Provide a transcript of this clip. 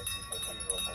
equipos, amigos,